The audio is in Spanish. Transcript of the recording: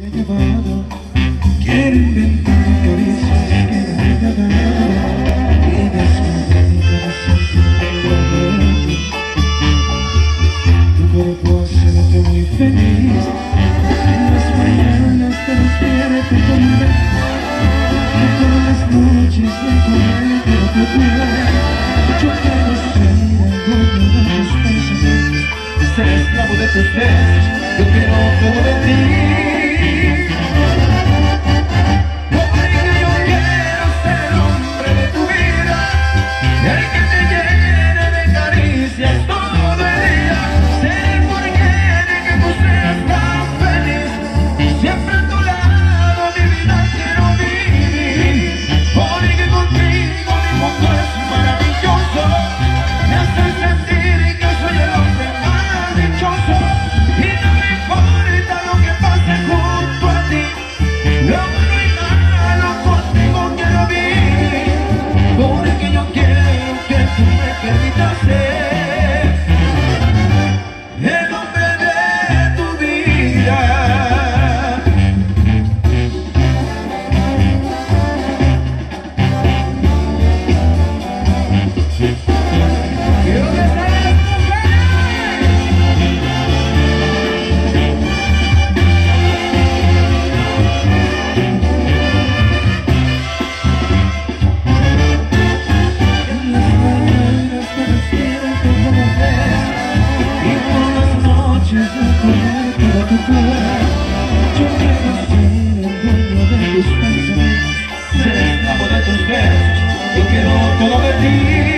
Quiero inventar tu risa, Quiero recaudar Y descubrirte y coraje, te voy a ver Tu corpo será tan infeliz las mañanas te despierta y te convendrá Y todas las noches te cuento y te cuento Yo quiero ser un cuerpo de los pensamientos Si seres bravo de tus pés, yo quiero todo de ti you. Todo de ti